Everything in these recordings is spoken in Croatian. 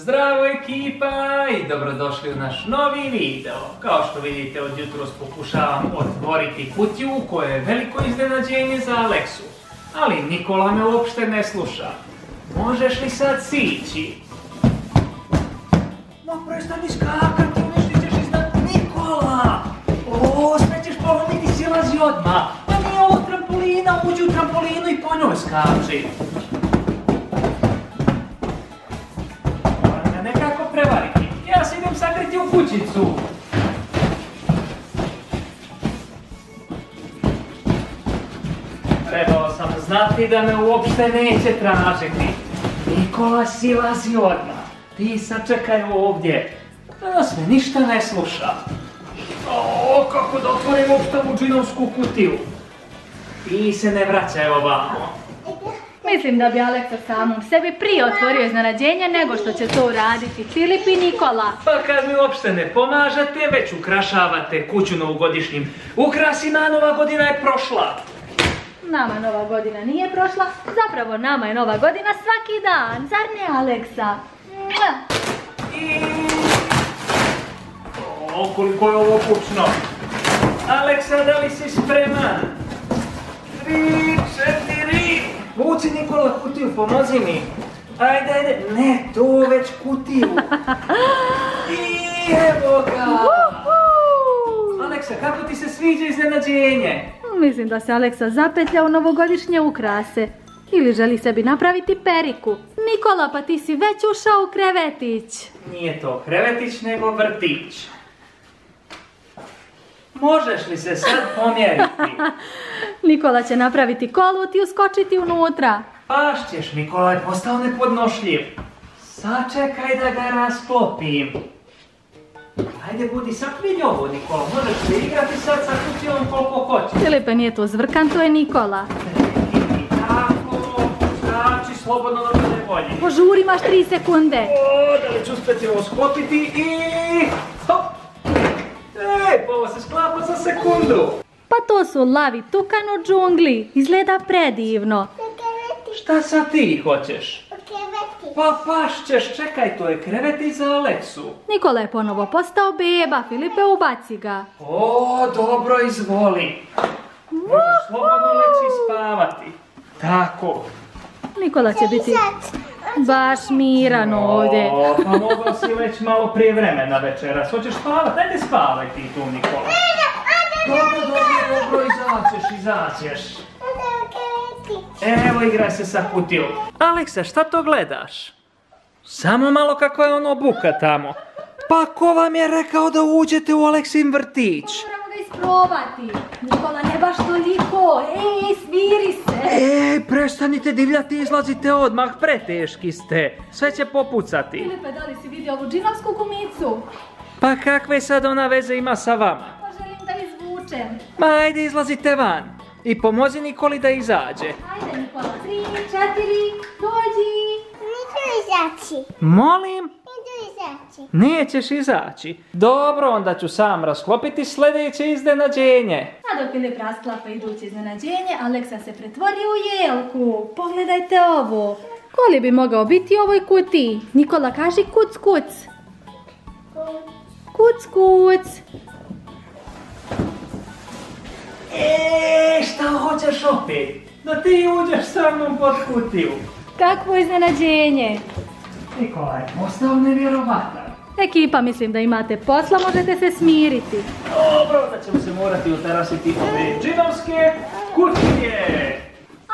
Zdravo ekipa i dobrodošli u naš novi video. Kao što vidite od jutros pokušavam otvoriti kutiju koje je veliko iznenađenje za Aleksu. Ali Nikola me uopšte ne sluša. Možeš li sad sići? Ma prestani skakati, uništit ćeš iznad Nikola! O, polomiti, silazi odmah! Pa nije ovo trampolina, uđi u trampolinu i po njoj skači! Sakriti u kućicu. Trebao sam znati da me uopšte neće tražiti. Nikola silazi odmah. Ti sačekaj ovdje. Da nas me ništa ne sluša. O, kako da otvorim uopšte ovu džinovsku kutiju. Ti se ne vraćaj ovamo. Mislim da bi Aleksa samom sebi prije otvorio iznenađenje nego što će to uraditi Filip i Nikola. Pa kad mi uopšte ne pomažete, već ukrašavate kuću novogodišnjim ukrasima, nova godina je prošla. Nama nova godina nije prošla, zapravo nama je nova godina svaki dan, zar ne Aleksa? I... O, koliko je ovo kućno. Aleksa, da li si spreman? Tri, četiri. Vuci Nikola kutiju, pomozi mi. Ajde, ajde. Ne, tu već kutiju. I evo ga. Aleksa, kako ti se sviđa iznenađenje? Mislim da se Aleksa zapetlja u novogodišnje ukrase. Ili želi sebi napraviti periku. Nikola, pa ti si već ušao u krevetić. Nije to krevetić, nego vrtić. Možeš li se sad pomjeriti? Nikola će napraviti kolut i uskočiti unutra. Paš ćeš, Nikola je postao nepodnošljiv. Sačekaj da ga rasklopim. Ajde, budi sad vidi ovo, Nikola. Možeš li igrati sad sa kutijom koliko hoćeš. Filipe nije tu zvrkan, to je Nikola. I tako, skači slobodno da bude bolji. Požuri, imaš tri sekunde. O, da li ću uspjeti ovo sklopiti i... Hop! Ej, pa ovo se sklapa za sekundu. Pa to su lavi tukan u džungli. Izgleda predivno. Šta sad ti hoćeš? Pa paš ćeš, čekaj, to je kreveti za Aleksu. Nikola je ponovo postao beba. Filipe, ubaci ga. O, dobro, izvoli. Možeš slobodno leći spavati. Tako. Nikola će biti baš miran ovdje. O, pa mogao si već malo prije vremena večeras. Hoćeš spavati? Ajde spavaj ti tu, Nikola. Dobro, dobro, dobro, izaćeš, izaćeš. Evo, igraj se sa kutijom. Aleksa, šta to gledaš? Samo malo kako je ono buka tamo. Pa ko vam je rekao da uđete u Aleksin vrtić? Moramo ga isprobati. Nikola, ne baš toliko. Ej, smiri se. Prestanite divljati, izlazite odmah, preteški ste. Sve će popucati. Filipe, da li si vidio ovu džinovsku gumicu? Pa kakve sad ona veze ima sa vama? Pa želim da izvučem. Ma ajde, izlazite van. I pomozi Nikoli da izađe. Ajde, Nikola. Tri, četiri, dođi. Molim? Nećeš izaći. Dobro, onda ću sam rasklopiti sljedeće iznenađenje. A dok Filip rasklapa iduće iznenađenje, Aleksa se pretvori u jelku. Pogledajte ovo. Koli bi mogao biti u ovoj kutiji? Nikola, kaži kuc kuc. Kuc kuc. E, šta hoćeš opet? Da ti uđeš sa mnom pod kutiju. Kakvo iznenađenje. Nikola je postao nevjerovatan. Ekipa, mislim da imate posla, možete se smiriti. Dobro, da ćemo se morati utarasiti ove džinovske kutije.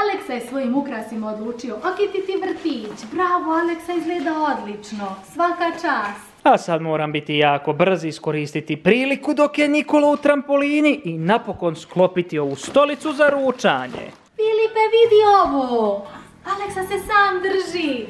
Aleksa je svojim ukrasima odlučio okititi vrtić. Bravo, Aleksa izgleda odlično. Svaka čast. A sad moram biti jako brz i iskoristiti priliku dok je Nikola u trampolini i napokon sklopiti ovu stolicu za ručanje. Filipe, vidi ovo. Aleksa se sam drži.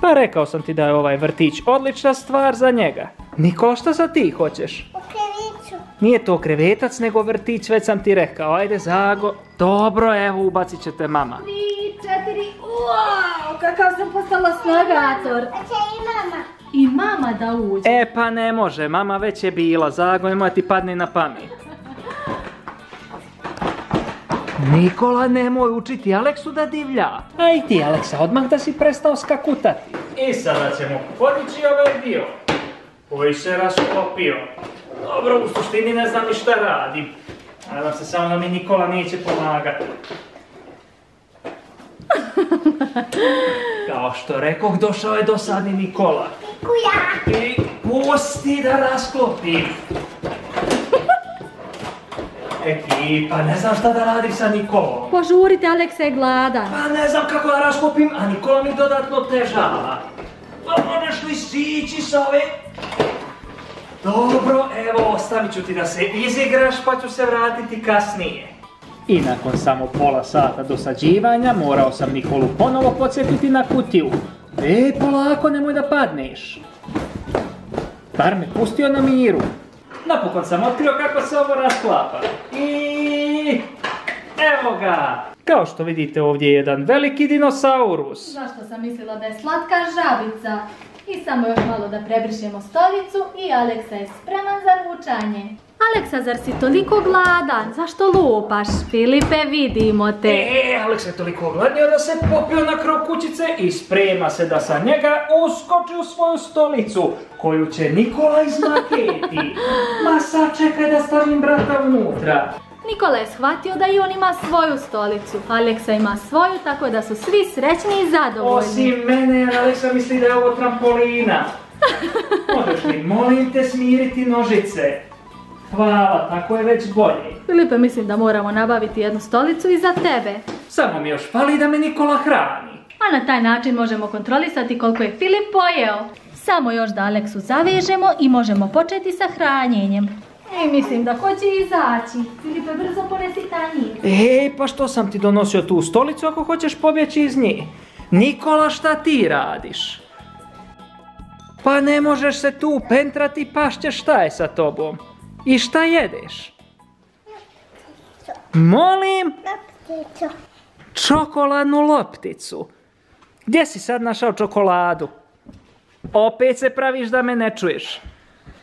Pa rekao sam ti da je ovaj vrtić odlična stvar za njega. Nikola, šta sad ti hoćeš? Nije to krevetac, nego vrtić, već sam ti rekao. Ajde, Zago. Dobro, evo, ubacit ćete mama. Tri, četiri, wow, kakav sam postala snagator. I mama da uđe. E, pa ne može, mama već je bila. Zago, nemoj ti padne na pamet. Nikola, nemoj učiti Aleksu da divlja. A i ti, Aleksa, odmah da si prestao skakutati. I sada ćemo podići ovaj dio koji se rasklopio. Dobro, u suštini ne znam ni šta radim. Nadam se samo da mi Nikola neće pomagati. Kao što rekoh, došao je dosadni Nikola. I pusti da rasklopim. Ekipa, ne znam šta da radim sa Nikolom. Požurite, Aleksa je gladan. Pa ne znam kako da rasklopim, a Nikola mi dodatno težava. Pa možeš li sići s ove? Dobro, evo, ostavit ću ti da se izigraš, pa ću se vratiti kasnije. I nakon samo pola sata dosađivanja morao sam Nikolu ponovo podsjetiti na kutiju. E, polako, nemoj da padneš. Bar me pustio na miru. Napokon sam otkrio kako se ovo rasklapa. I... Evo ga! Kao što vidite ovdje je jedan veliki dinosaurus. Zašto sam mislila da je slatka žabica? I samo još malo da prebrišemo stolicu i Aleksa je spreman za ručanje. Aleksa, zar si toliko gladan? Zašto lupaš? Filipe, vidimo te. E, Aleks je toliko ogladnio da se popio na krov kućice i sprema se da sa njega uskoči u svoju stolicu, koju će Nikola izmaketi. Ma sad čekaj da stavim brata unutra. Nikola je shvatio da i on ima svoju stolicu. Aleksa ima svoju, tako da su svi srećni i zadovoljni. Osim mene, Aleksa misli da je ovo trampolina. Možeš li, molim te, smiriti nožice? Hvala, tako je već bolje. Filipe, mislim da moramo nabaviti jednu stolicu i za tebe. Samo mi još fali da me Nikola hrani. A na taj način možemo kontrolisati koliko je Filip pojeo. Samo još da Aleksu zavežemo i možemo početi sa hranjenjem. I mislim da ko će izaći. Filipe, brzo ponesi tanjir. Ej, pa što sam ti donosio tu stolicu ako hoćeš pobjeći iz nje? Nikola, šta ti radiš? Pa ne možeš se tu pentrati, pašće šta je sa tobom? I šta jedeš? Molim? Čokoladnu lopticu. Gdje si sad našao čokoladu? Opet se praviš da me ne čuješ.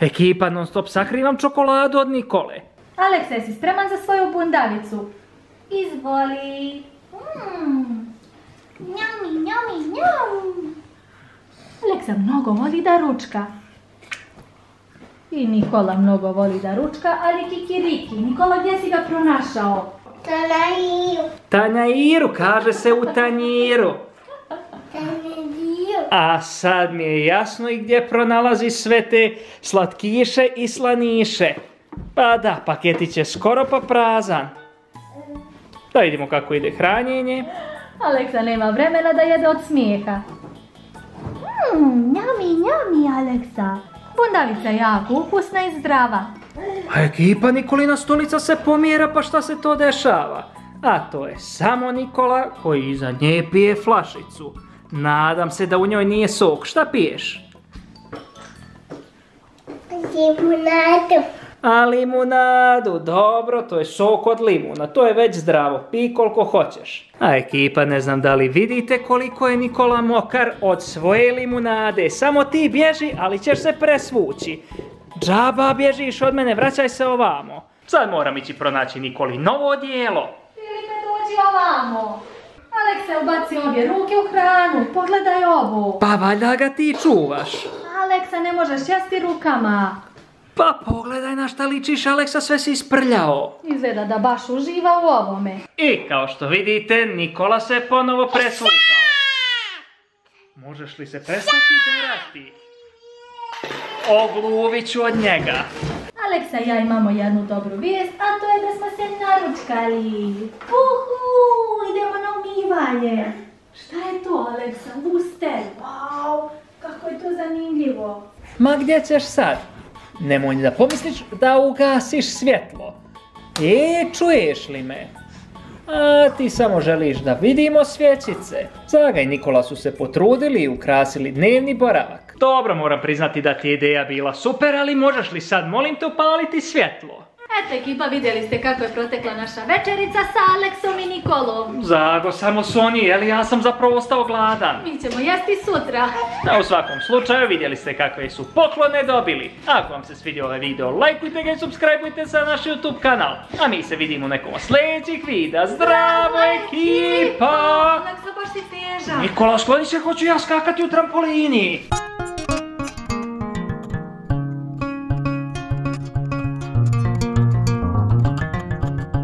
Ekipa non stop sakrivam čokoladu od Nikole. Aleksa, jesi spreman za svoju bundavicu? Izvoli. Mm. Njami, njami, njam. Aleksa mnogo voli da ručka. I Nikola mnogo voli da ručka, ali kikiriki. Nikola, gdje si ga pronašao? Tanjiru, kaže se u tanjiru. A sad mi je jasno i gdje pronalazi sve te slatkiše i slaniše. Pa da, paketić je skoro pa prazan. Da vidimo kako ide hranjenje. Aleksa nema vremena da jede od smijeha. Mmm, njami, njami, Aleksa. Bundavica je jako ukusna i zdrava. A ekipa Nikolina stolica se pomjera, pa šta se to dešava? A to je samo Nikola koji iza nje pije flašicu. Nadam se da u njoj nije sok. Šta piješ? Limunadu. A limunadu, dobro, to je sok od limuna, to je već zdravo, pi koliko hoćeš. A ekipa, ne znam da li vidite koliko je Nikola mokar od svoje limunade, samo ti bježi, ali ćeš se presvući. Džaba bježiš od mene, vraćaj se ovamo. Sad moram ići pronaći Nikoli novo odijelo. Filipe, dođi ovamo. Aleksa ubaci obje ruke u hranu. Pogledaj ovo. Pa valjda ga ti čuvaš. Aleksa, ne možeš jesti rukama. Pa pogledaj na šta ličiš, Aleksa, sve si isprljao. Izgleda da baš uživa u ovome. I kao što vidite, Nikola se ponovo presvukao. Možeš li se prestati derati? Ogluvit ću od njega. Aleksa i ja imamo jednu dobru vijest, a to je da smo se naručkali. Uhu, idemo na umivanje. Šta je to, Aleksa? Luster. Wow, kako je to zanimljivo. Ma gdje ćeš sad? Nemoj da pomisliš da ugasiš svjetlo. E, čuješ li me? A ti samo želiš da vidimo svjećice. Zaga i Nikola su se potrudili i ukrasili dnevni boravak. Dobro, moram priznati da ti je ideja bila super, ali možeš li sad, molim te, upaliti svjetlo? Eto ekipa, vidjeli ste kako je protekla naša večerica sa Aleksom i Nikolom. Zago, samo su oni, jeli ja sam zapravo ostao gladan. Mi ćemo jesti sutra. A u svakom slučaju vidjeli ste kakve su poklone dobili. Ako vam se svidio ovaj video, lajkujte ga i subscribeujte se na naš YouTube kanal. A mi se vidimo u nekom sljedećih videa. Zdravo ekipa! Sam baš si težak. Nikola, skloni se, hoću ja skakati u trampolini.